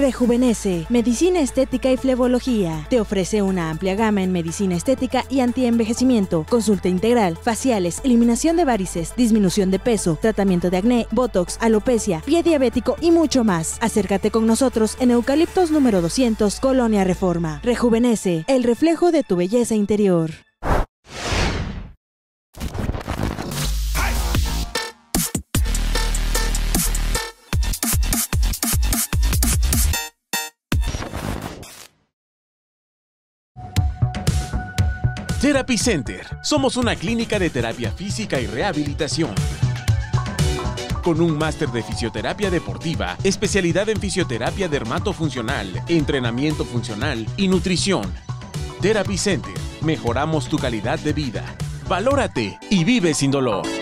Rejuvenece, Medicina Estética y Flebología. Te ofrece una amplia gama en medicina estética y antienvejecimiento, consulta integral, faciales, eliminación de varices, disminución de peso, tratamiento de acné, botox, alopecia, pie diabético y mucho más. Acércate con nosotros en Eucaliptos número 200, Colonia Reforma. Rejuvenece, el reflejo de tu belleza interior. Therapy Center. Somos una clínica de terapia física y rehabilitación. Con un máster de fisioterapia deportiva, especialidad en fisioterapia dermatofuncional, entrenamiento funcional y nutrición. Therapy Center. Mejoramos tu calidad de vida. Valórate y vive sin dolor.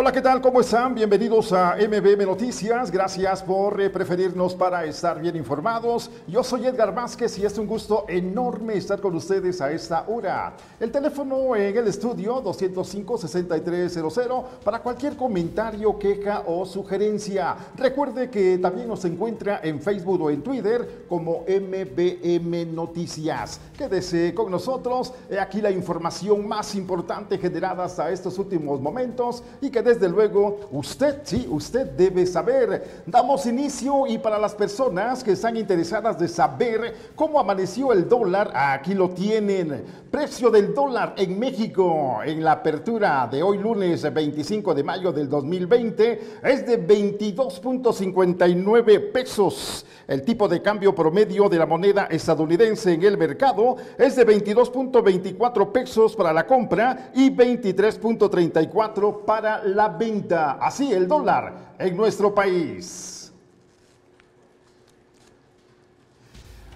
Hola, ¿qué tal? ¿Cómo están? Bienvenidos a MBM Noticias. Gracias por eh, preferirnos para estar bien informados. Yo soy Edgar Vázquez y es un gusto enorme estar con ustedes a esta hora. El teléfono en el estudio 205-6300 para cualquier comentario, queja o sugerencia. Recuerde que también nos encuentra en Facebook o en Twitter como MBM Noticias. Quédese con nosotros. Aquí la información más importante generada hasta estos últimos momentos y que desde luego usted, sí, usted debe saber. Damos inicio y para las personas que están interesadas de saber cómo amaneció el dólar, aquí lo tienen. Precio del dólar en México en la apertura de hoy lunes 25 de mayo del 2020 es de 22.59 pesos. El tipo de cambio promedio de la moneda estadounidense en el mercado es de 22.24 pesos para la compra y 23.34 para la venta. Así el dólar en nuestro país.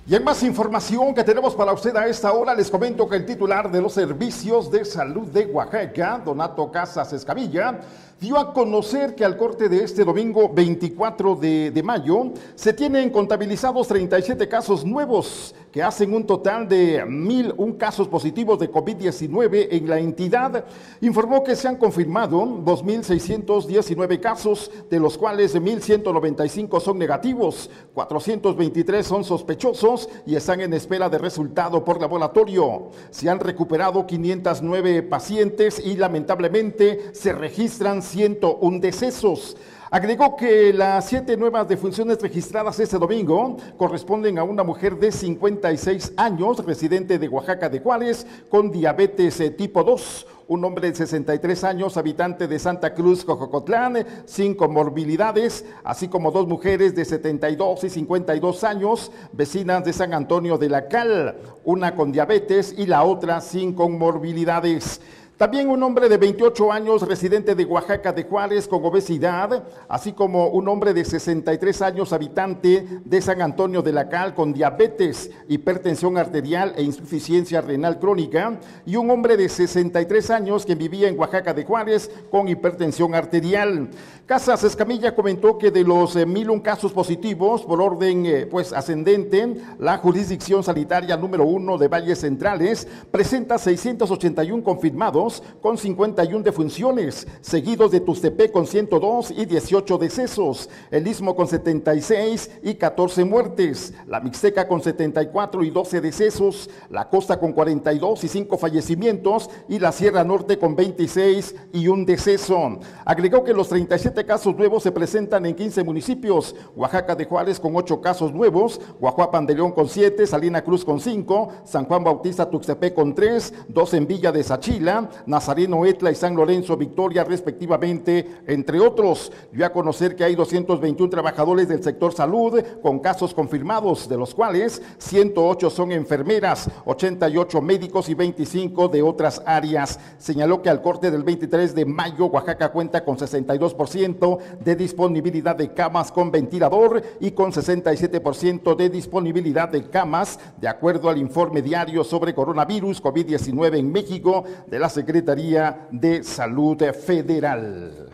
Y en más información que tenemos para usted a esta hora, les comento que el titular de los servicios de salud de Oaxaca, Donato Casas Escamilla, dio a conocer que al corte de este domingo 24 de, mayo se tienen contabilizados 37 casos nuevos que hacen un total de 1.001 casos positivos de COVID-19 en la entidad. Informó que se han confirmado 2.619 casos, de los cuales 1.195 son negativos, 423 son sospechosos y están en espera de resultado por laboratorio. Se han recuperado 509 pacientes y lamentablemente se registran 101 decesos. Agregó que las siete nuevas defunciones registradas este domingo corresponden a una mujer de 56 años, residente de Oaxaca de Juárez, con diabetes eh, tipo 2, un hombre de 63 años, habitante de Santa Cruz, Cojocotlán, sin comorbilidades, así como dos mujeres de 72 y 52 años, vecinas de San Antonio de la Cal, una con diabetes y la otra sin comorbilidades. También un hombre de 28 años, residente de Oaxaca de Juárez, con obesidad, así como un hombre de 63 años, habitante de San Antonio de la Cal, con diabetes, hipertensión arterial e insuficiencia renal crónica, y un hombre de 63 años que vivía en Oaxaca de Juárez con hipertensión arterial. Casas Escamilla comentó que de los eh, 1.001 casos positivos por orden eh, pues ascendente, la jurisdicción sanitaria número uno de Valles Centrales presenta 681 confirmados con 51 defunciones, seguidos de Tustepec con 102 y 18 decesos, el Istmo con 76 y 14 muertes, la Mixteca con 74 y 12 decesos, la Costa con 42 y 5 fallecimientos y la Sierra Norte con 26 y un deceso. Agregó que los 37 casos nuevos se presentan en 15 municipios, Oaxaca de Juárez con 8 casos nuevos, Guajuapan de León con 7, Salina Cruz con 5, San Juan Bautista Tuxtepec con 3, 2 en Villa de Sachila, Nazareno Etla y San Lorenzo Victoria respectivamente, entre otros. Dio a conocer que hay 221 trabajadores del sector salud con casos confirmados, de los cuales 108 son enfermeras, 88 médicos y 25 de otras áreas. Señaló que al corte del 23 de mayo, Oaxaca cuenta con 62% de disponibilidad de camas con ventilador y con 67% de disponibilidad de camas, de acuerdo al informe diario sobre coronavirus COVID-19 en México de la Secretaría de Salud Federal.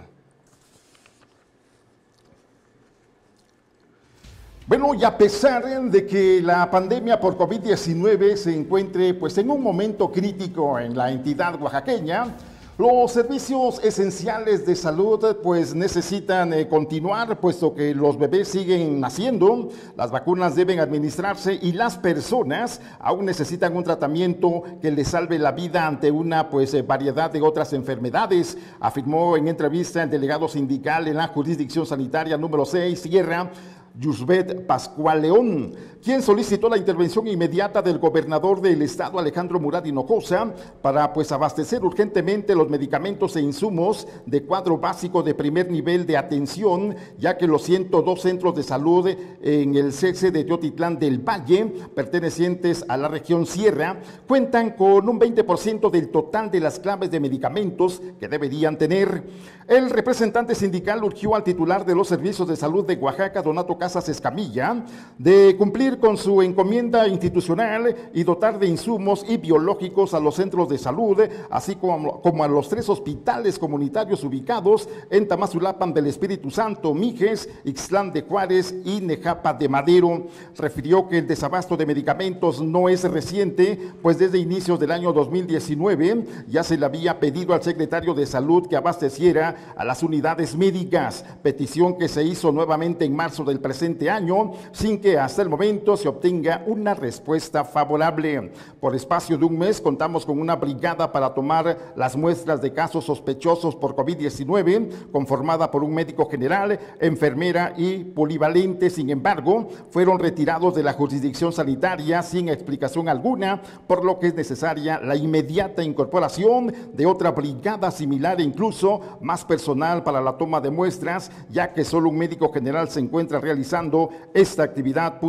Bueno, y a pesar de que la pandemia por COVID-19 se encuentre pues en un momento crítico en la entidad oaxaqueña, los servicios esenciales de salud pues necesitan eh, continuar puesto que los bebés siguen naciendo, las vacunas deben administrarse y las personas aún necesitan un tratamiento que les salve la vida ante una pues eh, variedad de otras enfermedades, afirmó en entrevista el delegado sindical en la jurisdicción sanitaria número 6, Sierra, Yusbet Pascual León, quien solicitó la intervención inmediata del gobernador del estado Alejandro Murad Hinojosa para pues abastecer urgentemente los medicamentos e insumos de cuadro básico de primer nivel de atención, ya que los 102 centros de salud en el cese de Teotitlán del Valle, pertenecientes a la región Sierra, cuentan con un 20% del total de las claves de medicamentos que deberían tener. El representante sindical urgió al titular de los servicios de salud de Oaxaca, Donato Casas Escamilla, de cumplir con su encomienda institucional y dotar de insumos y biológicos a los centros de salud, así como, a los tres hospitales comunitarios ubicados en Tamazulapan del Espíritu Santo, Mijes, Ixtlán de Juárez y Nejapa de Madero. Refirió que el desabasto de medicamentos no es reciente, pues desde inicios del año 2019 ya se le había pedido al secretario de Salud que abasteciera a las unidades médicas, petición que se hizo nuevamente en marzo del presente año, sin que hasta el momento se obtenga una respuesta favorable. Por espacio de un mes contamos con una brigada para tomar las muestras de casos sospechosos por COVID-19, conformada por un médico general, enfermera y polivalente. Sin embargo, fueron retirados de la jurisdicción sanitaria sin explicación alguna, por lo que es necesaria la inmediata incorporación de otra brigada similar e incluso más personal para la toma de muestras, ya que solo un médico general se encuentra realizando esta actividad,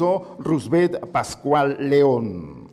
Rusbet Pascual León.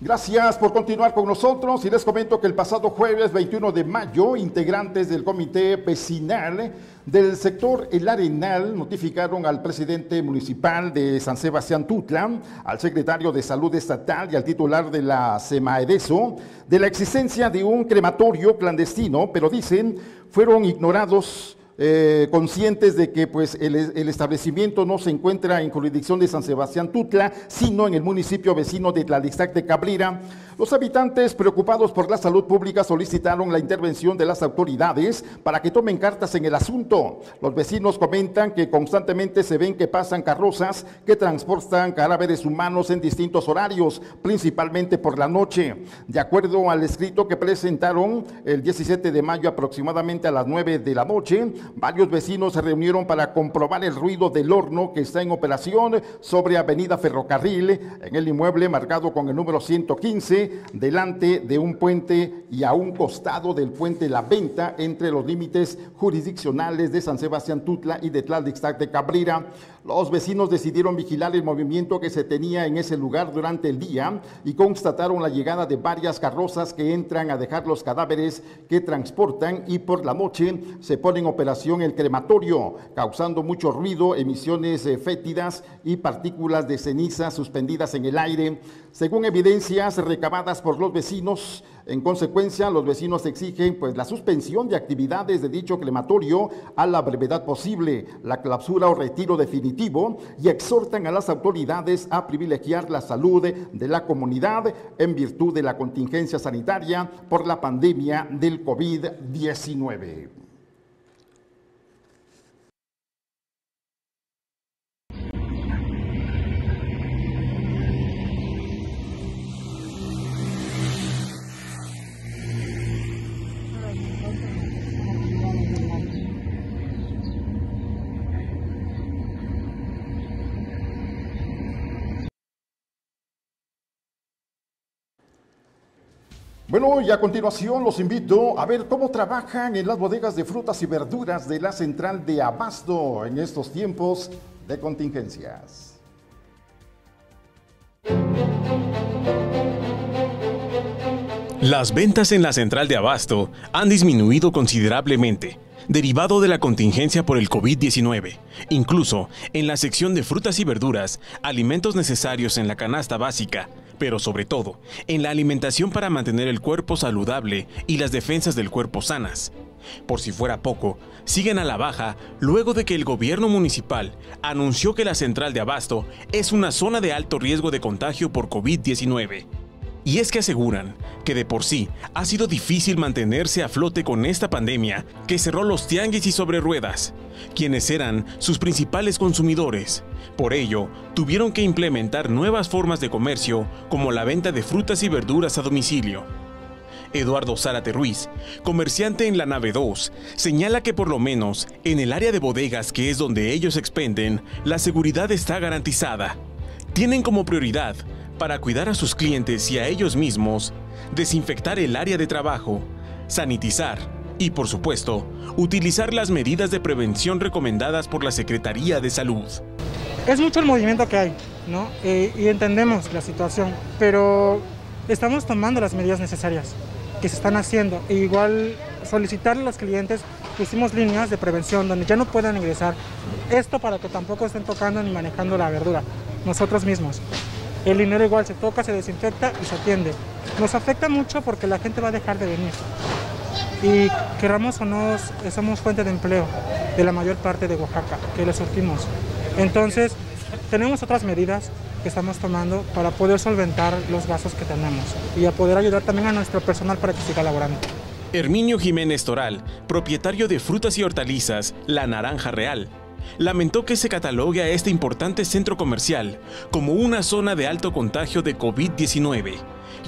Gracias por continuar con nosotros y les comento que el pasado jueves 21 de mayo, integrantes del comité vecinal del sector El Arenal notificaron al presidente municipal de San Sebastián Tutla, al secretario de Salud Estatal y al titular de la SEMAEDESO de la existencia de un crematorio clandestino, pero dicen fueron ignorados eh, conscientes de que pues, el, establecimiento no se encuentra en jurisdicción de San Sebastián Tutla, sino en el municipio vecino de Tlalixtac de Cabrera. Los habitantes, preocupados por la salud pública, solicitaron la intervención de las autoridades para que tomen cartas en el asunto. Los vecinos comentan que constantemente se ven que pasan carrozas que transportan cadáveres humanos en distintos horarios, principalmente por la noche. De acuerdo al escrito que presentaron el 17 de mayo aproximadamente a las 9 de la noche, varios vecinos se reunieron para comprobar el ruido del horno que está en operación sobre Avenida Ferrocarril, en el inmueble marcado con el número 115, delante de un puente y a un costado del puente La Venta, entre los límites jurisdiccionales de San Sebastián Tutla y de Tlalixtac de Cabrera. Los vecinos decidieron vigilar el movimiento que se tenía en ese lugar durante el día y constataron la llegada de varias carrozas que entran a dejar los cadáveres que transportan y por la noche se pone en operación el crematorio, causando mucho ruido, emisiones eh, fétidas y partículas de ceniza suspendidas en el aire. Según evidencias recabadas por los vecinos, en consecuencia, los vecinos exigen pues, la suspensión de actividades de dicho crematorio a la brevedad posible, la clausura o retiro definitivo y exhortan a las autoridades a privilegiar la salud de la comunidad en virtud de la contingencia sanitaria por la pandemia del COVID-19. Bueno, y a continuación los invito a ver cómo trabajan en las bodegas de frutas y verduras de la central de Abasto en estos tiempos de contingencias. Las ventas en la central de Abasto han disminuido considerablemente, derivado de la contingencia por el COVID-19. Incluso en la sección de frutas y verduras, alimentos necesarios en la canasta básica, pero sobre todo en la alimentación para mantener el cuerpo saludable y las defensas del cuerpo sanas. Por si fuera poco, siguen a la baja luego de que el gobierno municipal anunció que la central de abasto es una zona de alto riesgo de contagio por COVID-19. Y es que aseguran que de por sí ha sido difícil mantenerse a flote con esta pandemia que cerró los tianguis y sobre ruedas, quienes eran sus principales consumidores. Por ello, tuvieron que implementar nuevas formas de comercio como la venta de frutas y verduras a domicilio. Eduardo Zárate Ruiz, comerciante en la nave 2, señala que por lo menos en el área de bodegas que es donde ellos expenden, la seguridad está garantizada. Tienen como prioridad, para cuidar a sus clientes y a ellos mismos, desinfectar el área de trabajo, sanitizar y, por supuesto, utilizar las medidas de prevención recomendadas por la Secretaría de Salud. Es mucho el movimiento que hay, ¿no? Eh, y entendemos la situación, pero estamos tomando las medidas necesarias que se están haciendo. E igual solicitarle a los clientes, pusimos líneas de prevención donde ya no puedan ingresar. Esto para que tampoco estén tocando ni manejando la verdura, nosotros mismos. El dinero igual se toca, se desinfecta y se atiende. Nos afecta mucho porque la gente va a dejar de venir. Y queramos o no, somos fuente de empleo de la mayor parte de Oaxaca, que les surtimos. Entonces, tenemos otras medidas que estamos tomando para poder solventar los gastos que tenemos y a poder ayudar también a nuestro personal para que siga laborando. Herminio Jiménez Toral, propietario de frutas y hortalizas La Naranja Real, lamentó que se catalogue a este importante centro comercial como una zona de alto contagio de COVID-19,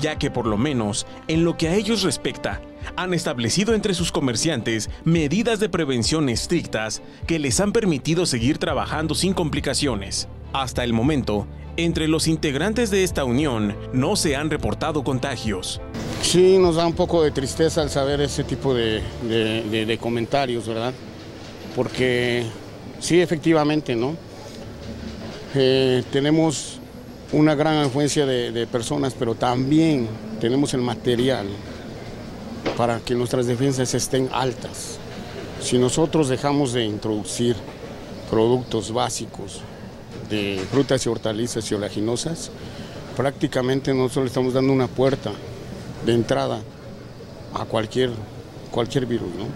ya que por lo menos en lo que a ellos respecta, han establecido entre sus comerciantes medidas de prevención estrictas que les han permitido seguir trabajando sin complicaciones. Hasta el momento, entre los integrantes de esta unión no se han reportado contagios. Sí, nos da un poco de tristeza al saber ese tipo de, comentarios, ¿verdad? Porque sí, efectivamente, ¿no? Eh, tenemos una gran afluencia de, personas, pero también tenemos el material para que nuestras defensas estén altas. Si nosotros dejamos de introducir productos básicos de frutas y hortalizas y oleaginosas, prácticamente nosotros le estamos dando una puerta de entrada a cualquier, cualquier virus, ¿no?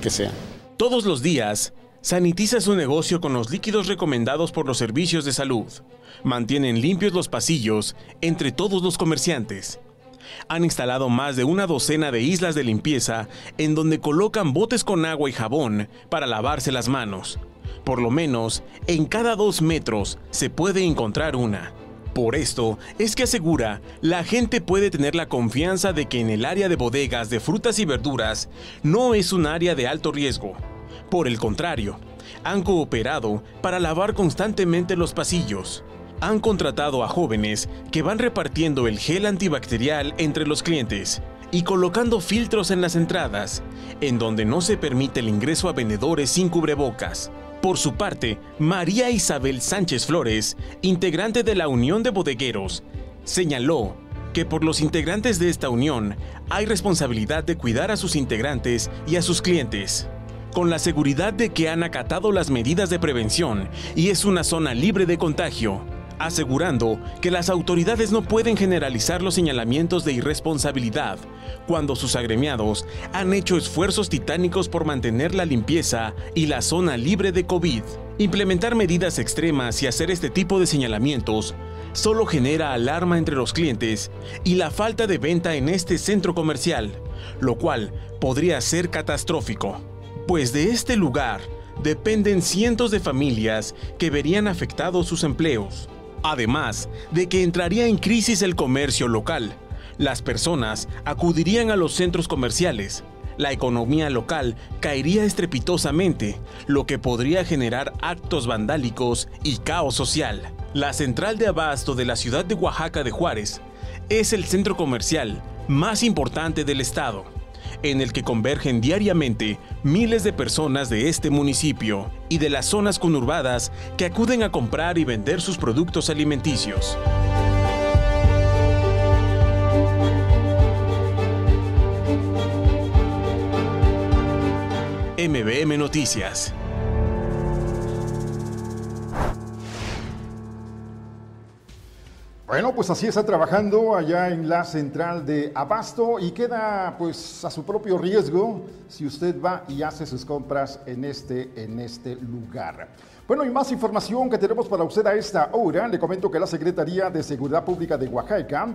que sea. Todos los días, sanitiza su negocio con los líquidos recomendados por los servicios de salud. Mantienen limpios los pasillos entre todos los comerciantes. Han instalado más de una docena de islas de limpieza en donde colocan botes con agua y jabón para lavarse las manos. Por lo menos, en cada dos metros se puede encontrar una. Por esto es que asegura, la gente puede tener la confianza de que en el área de bodegas de frutas y verduras no es un área de alto riesgo. Por el contrario, han cooperado para lavar constantemente los pasillos. Han contratado a jóvenes que van repartiendo el gel antibacterial entre los clientes y colocando filtros en las entradas, en donde no se permite el ingreso a vendedores sin cubrebocas. Por su parte, María Isabel Sánchez Flores, integrante de la Unión de Bodegueros, señaló que por los integrantes de esta unión hay responsabilidad de cuidar a sus integrantes y a sus clientes, con la seguridad de que han acatado las medidas de prevención y es una zona libre de contagio asegurando que las autoridades no pueden generalizar los señalamientos de irresponsabilidad cuando sus agremiados han hecho esfuerzos titánicos por mantener la limpieza y la zona libre de COVID. Implementar medidas extremas y hacer este tipo de señalamientos solo genera alarma entre los clientes y la falta de venta en este centro comercial, lo cual podría ser catastrófico, pues de este lugar dependen cientos de familias que verían afectados sus empleos. Además de que entraría en crisis el comercio local, las personas acudirían a los centros comerciales, la economía local caería estrepitosamente, lo que podría generar actos vandálicos y caos social. La central de abasto de la ciudad de Oaxaca de Juárez es el centro comercial más importante del estado en el que convergen diariamente miles de personas de este municipio y de las zonas conurbadas que acuden a comprar y vender sus productos alimenticios. MBM Noticias. Bueno, pues así está trabajando allá en la central de Abasto y queda pues a su propio riesgo si usted va y hace sus compras en este, en este lugar. Bueno, y más información que tenemos para usted a esta hora. Le comento que la Secretaría de Seguridad Pública de Oaxaca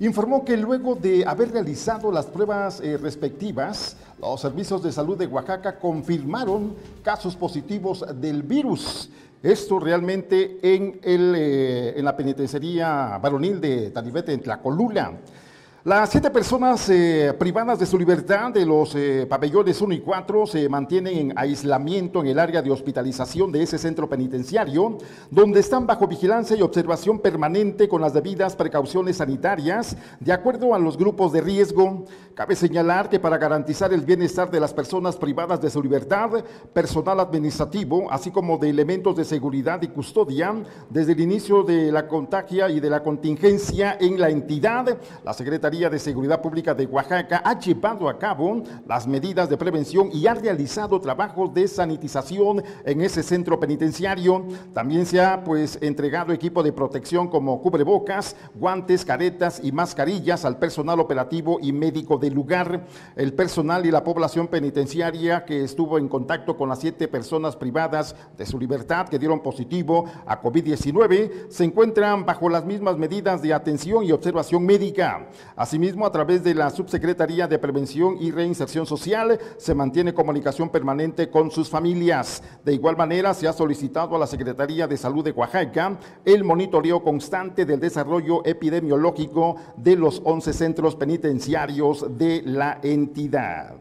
informó que luego de haber realizado las pruebas eh, respectivas, los servicios de salud de Oaxaca confirmaron casos positivos del virus. Esto realmente en, el, eh, en la penitenciaría varonil de Talibete, en Tlacolula. Las siete personas eh, privadas de su libertad de los eh, pabellones 1 y 4 se mantienen en aislamiento en el área de hospitalización de ese centro penitenciario, donde están bajo vigilancia y observación permanente con las debidas precauciones sanitarias, de acuerdo a los grupos de riesgo. Cabe señalar que para garantizar el bienestar de las personas privadas de su libertad, personal administrativo, así como de elementos de seguridad y custodia, desde el inicio de la contagia y de la contingencia en la entidad, la Secretaría de Seguridad Pública de Oaxaca ha llevado a cabo las medidas de prevención y ha realizado trabajos de sanitización en ese centro penitenciario. También se ha pues entregado equipo de protección como cubrebocas, guantes, caretas y mascarillas al personal operativo y médico del lugar. El personal y la población penitenciaria que estuvo en contacto con las siete personas privadas de su libertad que dieron positivo a COVID-19 se encuentran bajo las mismas medidas de atención y observación médica. Asimismo, a través de la Subsecretaría de Prevención y Reinserción Social, se mantiene comunicación permanente con sus familias. De igual manera, se ha solicitado a la Secretaría de Salud de Oaxaca el monitoreo constante del desarrollo epidemiológico de los 11 centros penitenciarios de la entidad.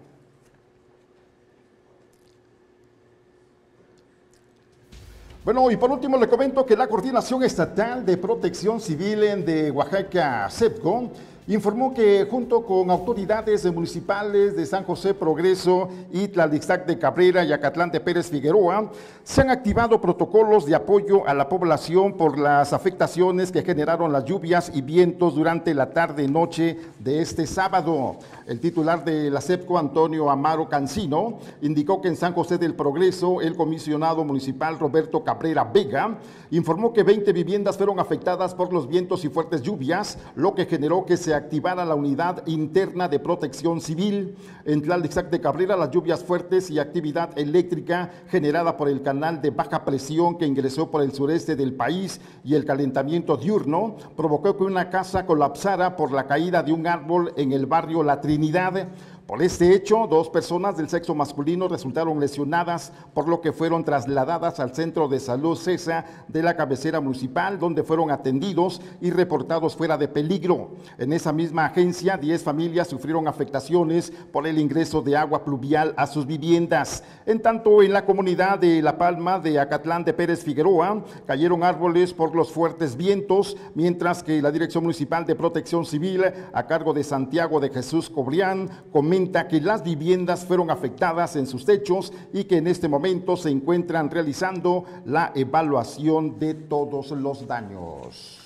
Bueno, y por último le comento que la Coordinación Estatal de Protección Civil de Oaxaca, CEPCO, informó que junto con autoridades municipales de San José Progreso y Tlalixtac de Cabrera y Acatlán de Pérez Figueroa, se han activado protocolos de apoyo a la población por las afectaciones que generaron las lluvias y vientos durante la tarde-noche de este sábado. El titular de la CEPCO, Antonio Amaro Cancino, indicó que en San José del Progreso, el comisionado municipal Roberto Cabrera Vega informó que 20 viviendas fueron afectadas por los vientos y fuertes lluvias, lo que generó que se activara la unidad interna de protección civil. En Tlalixac de Cabrera, las lluvias fuertes y actividad eléctrica generada por el canal de baja presión que ingresó por el sureste del país y el calentamiento diurno provocó que una casa colapsara por la caída de un árbol en el barrio La Trinidad. Por este hecho, dos personas del sexo masculino resultaron lesionadas, por lo que fueron trasladadas al centro de salud CESA de la cabecera municipal, donde fueron atendidos y reportados fuera de peligro. En esa misma agencia, 10 familias sufrieron afectaciones por el ingreso de agua pluvial a sus viviendas. En tanto, en la comunidad de La Palma de Acatlán de Pérez Figueroa, cayeron árboles por los fuertes vientos, mientras que la Dirección Municipal de Protección Civil, a cargo de Santiago de Jesús Cobrián, comenta que las viviendas fueron afectadas en sus techos y que en este momento se encuentran realizando la evaluación de todos los daños.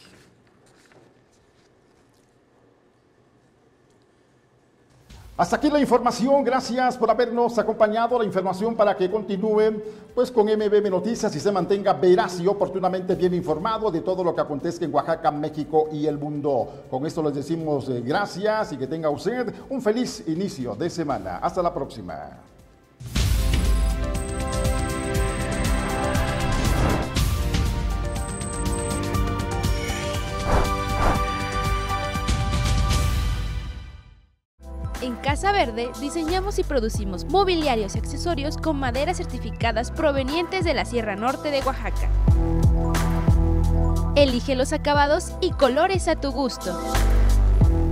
Hasta aquí la información, gracias por habernos acompañado, la información para que continúen pues con MBM Noticias y se mantenga veraz y oportunamente bien informado de todo lo que acontezca en Oaxaca, México y el mundo. Con esto les decimos eh, gracias y que tenga usted un feliz inicio de semana. Hasta la próxima. En Casa Verde diseñamos y producimos mobiliarios y accesorios con maderas certificadas provenientes de la Sierra Norte de Oaxaca. Elige los acabados y colores a tu gusto.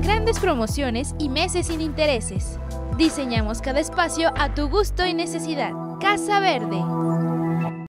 Grandes promociones y meses sin intereses. Diseñamos cada espacio a tu gusto y necesidad. Casa Verde.